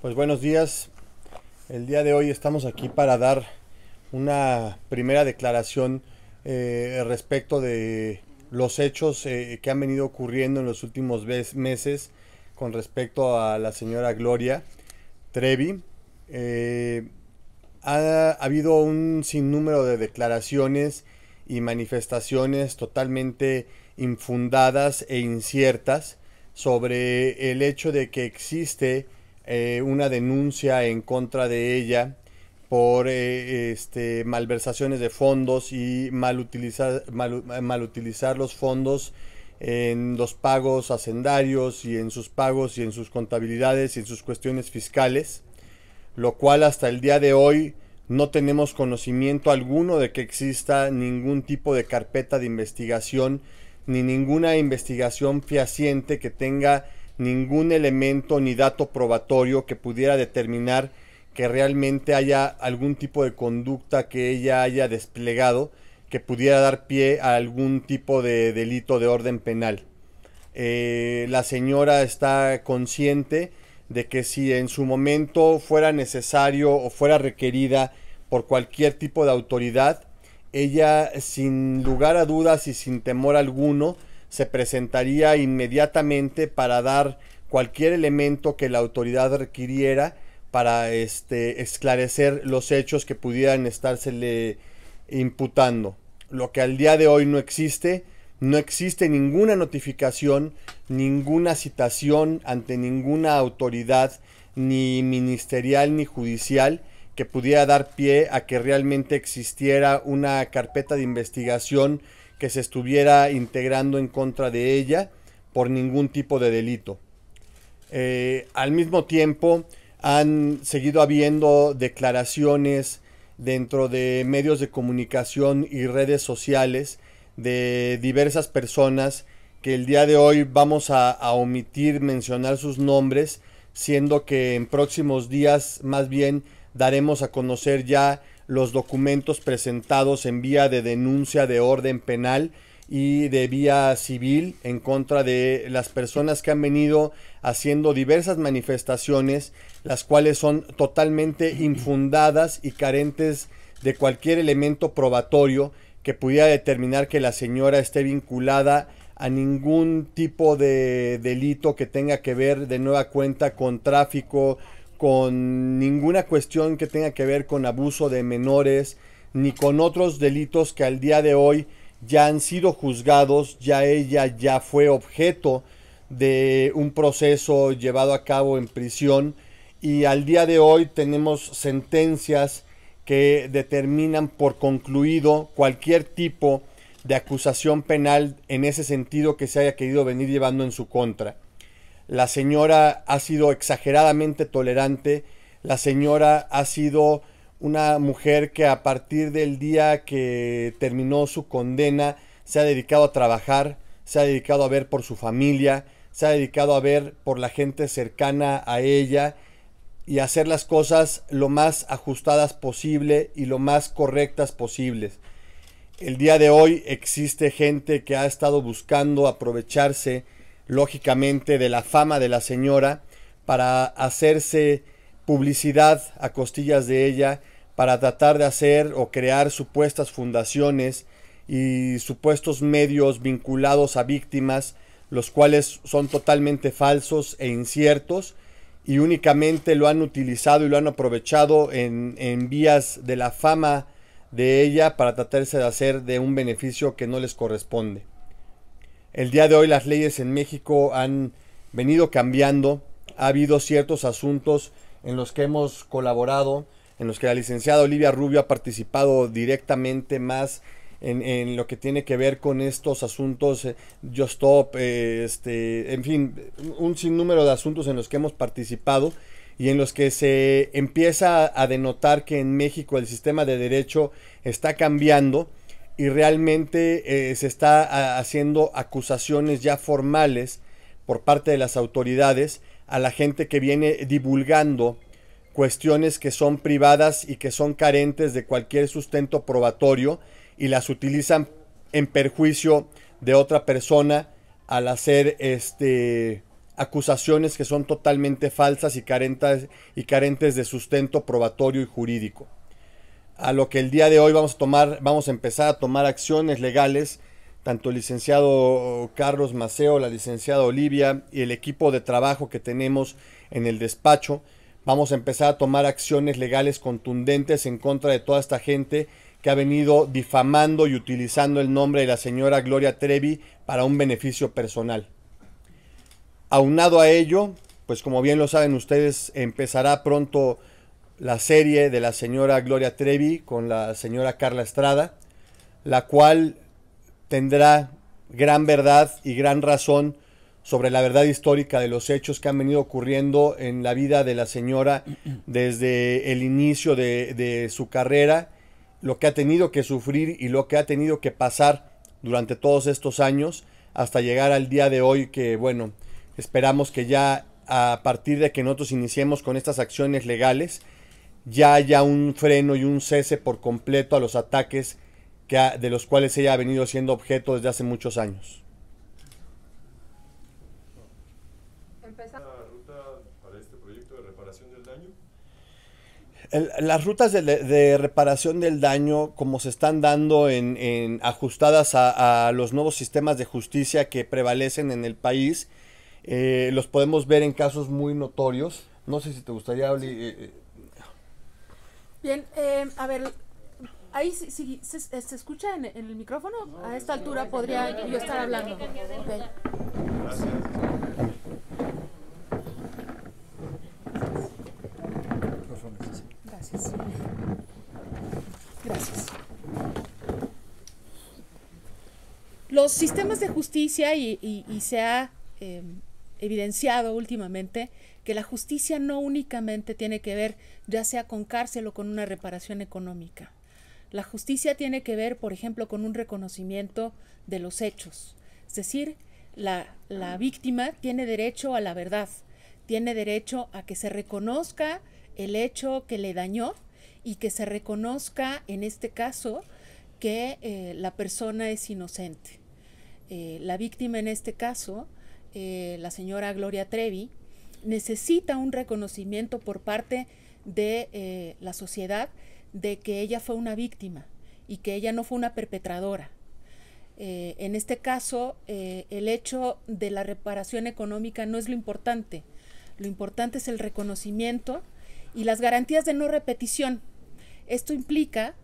Pues buenos días. El día de hoy estamos aquí para dar una primera declaración eh, respecto de los hechos eh, que han venido ocurriendo en los últimos meses con respecto a la señora Gloria Trevi. Eh, ha, habido un sinnúmero de declaraciones y manifestaciones totalmente infundadas e inciertas sobre el hecho de que existe eh, una denuncia en contra de ella por eh, este, malversaciones de fondos y mal utilizar, mal, utilizar los fondos en los pagos hacendarios y en sus pagos y en sus contabilidades y en sus cuestiones fiscales, lo cual hasta el día de hoy no tenemos conocimiento alguno de que exista ningún tipo de carpeta de investigación ni ninguna investigación fehaciente que tenga ningún elemento ni dato probatorio que pudiera determinar que realmente haya algún tipo de conducta que ella haya desplegado que pudiera dar pie a algún tipo de delito de orden penal. Eh, la señora está consciente de que si en su momento fuera necesario o fuera requerida por cualquier tipo de autoridad, ella sin lugar a dudas y sin temor alguno se presentaría inmediatamente para dar cualquier elemento que la autoridad requiriera para este, esclarecer los hechos que pudieran estársele imputando. Lo que al día de hoy no existe, no existe ninguna notificación, ninguna citación ante ninguna autoridad, ni ministerial ni judicial, que pudiera dar pie a que realmente existiera una carpeta de investigación que se estuviera integrando en contra de ella por ningún tipo de delito. Eh, al mismo tiempo, han seguido habiendo declaraciones dentro de medios de comunicación y redes sociales de diversas personas que el día de hoy vamos a, a, omitir mencionar sus nombres, siendo que en próximos días más bien daremos a conocer ya los documentos presentados en vía de denuncia de orden penal y de vía civil en contra de las personas que han venido haciendo diversas manifestaciones, las cuales son totalmente infundadas y carentes de cualquier elemento probatorio que pudiera determinar que la señora esté vinculada a ningún tipo de delito que tenga que ver de nueva cuenta con tráfico, con ninguna cuestión que tenga que ver con abuso de menores, ni con otros delitos que al día de hoy ya han sido juzgados, ya ella ya fue objeto de un proceso llevado a cabo en prisión y al día de hoy tenemos sentencias que determinan por concluido cualquier tipo de acusación penal en ese sentido que se haya querido venir llevando en su contra. La señora ha sido exageradamente tolerante. La señora ha sido una mujer que a partir del día que terminó su condena se ha dedicado a trabajar, se ha dedicado a ver por su familia, se ha dedicado a ver por la gente cercana a ella y hacer las cosas lo más ajustadas posible y lo más correctas posibles. El día de hoy existe gente que ha estado buscando aprovecharse lógicamente, de la fama de la señora para hacerse publicidad a costillas de ella, para tratar de hacer o crear supuestas fundaciones y supuestos medios vinculados a víctimas, los cuales son totalmente falsos e inciertos y únicamente lo han utilizado y lo han aprovechado en, en vías de la fama de ella para tratarse de hacer de un beneficio que no les corresponde. El día de hoy las leyes en México han venido cambiando. Ha habido ciertos asuntos en los que hemos colaborado, en los que la licenciada Olivia Rubio ha participado directamente más en, lo que tiene que ver con estos asuntos, eh, Just Stop, eh, este, en fin, un sinnúmero de asuntos en los que hemos participado y en los que se empieza a denotar que en México el sistema de derecho está cambiando y realmente eh, se está haciendo acusaciones ya formales por parte de las autoridades a la gente que viene divulgando cuestiones que son privadas y que son carentes de cualquier sustento probatorio y las utilizan en perjuicio de otra persona al hacer este acusaciones que son totalmente falsas y carentes, y carentes de sustento probatorio y jurídico. A lo que el día de hoy vamos a tomar, vamos a empezar a tomar acciones legales, tanto el licenciado Carlos Maceo, la licenciada Olivia y el equipo de trabajo que tenemos en el despacho, vamos a empezar a tomar acciones legales contundentes en contra de toda esta gente que ha venido difamando y utilizando el nombre de la señora Gloria Trevi para un beneficio personal. Aunado a ello, pues como bien lo saben ustedes, empezará pronto la serie de la señora Gloria Trevi con la señora Carla Estrada, la cual tendrá gran verdad y gran razón sobre la verdad histórica de los hechos que han venido ocurriendo en la vida de la señora desde el inicio de, de su carrera lo que ha tenido que sufrir y lo que ha tenido que pasar durante todos estos años hasta llegar al día de hoy que bueno, esperamos que ya a partir de que nosotros iniciemos con estas acciones legales ya haya un freno y un cese por completo a los ataques que de los cuales ella ha venido siendo objeto desde hace muchos años. las rutas de, reparación del daño, como se están dando en, ajustadas a, los nuevos sistemas de justicia que prevalecen en el país, eh, los podemos ver en casos muy notorios. No sé si te gustaría, hablar. Eh, eh. Bien, a ver, ahí sí, se, escucha en, el micrófono. a esta altura podría yo estar hablando. Gracias. Gracias. Los sistemas de justicia y, se ha em, evidenciado últimamente que la justicia no únicamente tiene que ver ya sea con cárcel o con una reparación económica. La justicia tiene que ver, por ejemplo, con un reconocimiento de los hechos. Es decir, la, la víctima tiene derecho a la verdad, tiene derecho a que se reconozca el hecho que le dañó y que se reconozca en este caso que eh, la persona es inocente. Eh, la víctima en este caso, eh, la señora Gloria Trevi, necesita un reconocimiento por parte de la sociedad de que ella fue una víctima y que ella no fue una perpetradora. en este caso, el hecho de la reparación económica no es lo importante. Lo importante es el reconocimiento y las garantías de no repetición. Esto implica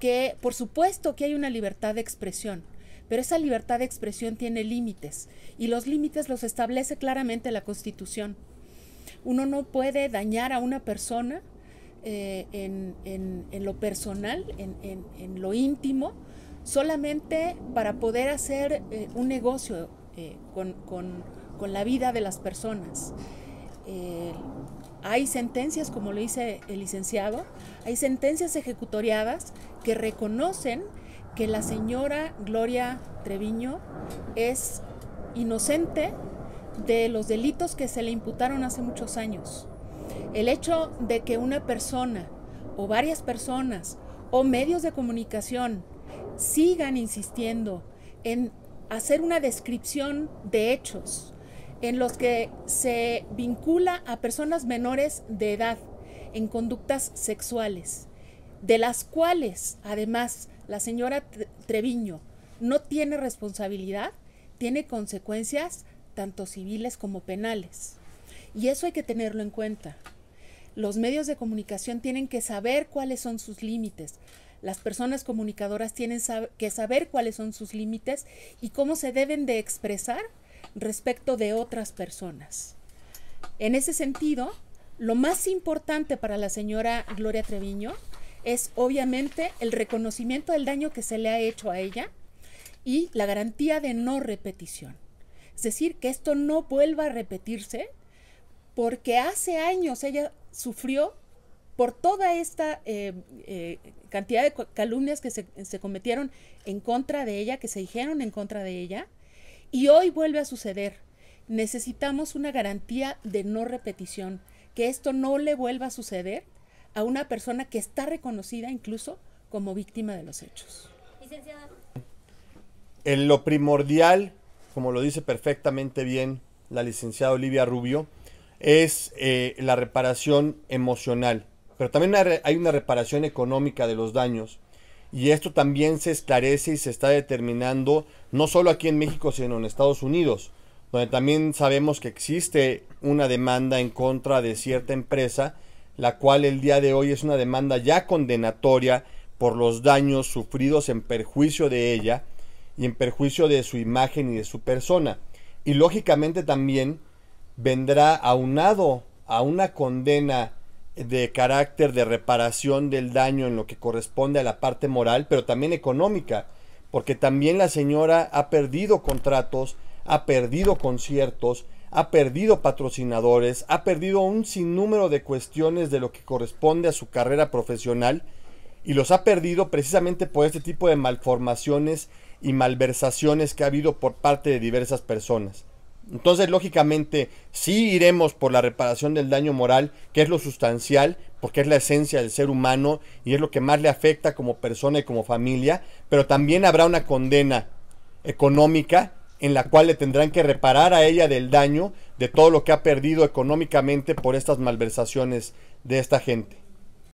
que, por supuesto, que hay una libertad de expresión, pero esa libertad de expresión tiene límites y los límites los establece claramente la Constitución. Uno no puede dañar a una persona eh, en, lo personal, en, lo íntimo, solamente para poder hacer eh, un negocio eh, con, con, la vida de las personas. Hay sentencias, como lo dice el licenciado, hay sentencias ejecutoriadas que reconocen que la señora Gloria Treviño es inocente de los delitos que se le imputaron hace muchos años. El hecho de que una persona o varias personas o medios de comunicación sigan insistiendo en hacer una descripción de hechos en los que se vincula a personas menores de edad en conductas sexuales, de las cuales además la señora Treviño no tiene responsabilidad, tiene consecuencias tanto civiles como penales. Y eso hay que tenerlo en cuenta. Los medios de comunicación tienen que saber cuáles son sus límites. Las personas comunicadoras tienen que saber cuáles son sus límites y cómo se deben de expresar respecto de otras personas. En ese sentido, lo más importante para la señora Gloria Treviño es obviamente el reconocimiento del daño que se le ha hecho a ella y la garantía de no repetición. Es decir, que esto no vuelva a repetirse porque hace años ella sufrió por toda esta eh, eh, cantidad de calumnias que se, se, cometieron en contra de ella, que se dijeron en contra de ella, y hoy vuelve a suceder. Necesitamos una garantía de no repetición, que esto no le vuelva a suceder a una persona que está reconocida incluso como víctima de los hechos. En lo primordial, como lo dice perfectamente bien la licenciada Olivia Rubio, es eh, la reparación emocional, pero también hay una reparación económica de los daños. Y esto también se esclarece y se está determinando no solo aquí en México, sino en Estados Unidos, donde también sabemos que existe una demanda en contra de cierta empresa, la cual el día de hoy es una demanda ya condenatoria por los daños sufridos en perjuicio de ella y en perjuicio de su imagen y de su persona. Y lógicamente también vendrá aunado a una condena de carácter de reparación del daño en lo que corresponde a la parte moral, pero también económica, porque también la señora ha perdido contratos, ha perdido conciertos, ha perdido patrocinadores, ha perdido un sinnúmero de cuestiones de lo que corresponde a su carrera profesional y los ha perdido precisamente por este tipo de malformaciones y malversaciones que ha habido por parte de diversas personas. Entonces, lógicamente, sí iremos por la reparación del daño moral, que es lo sustancial, porque es la esencia del ser humano y es lo que más le afecta como persona y como familia, pero también habrá una condena económica en la cual le tendrán que reparar a ella del daño de todo lo que ha perdido económicamente por estas malversaciones de esta gente.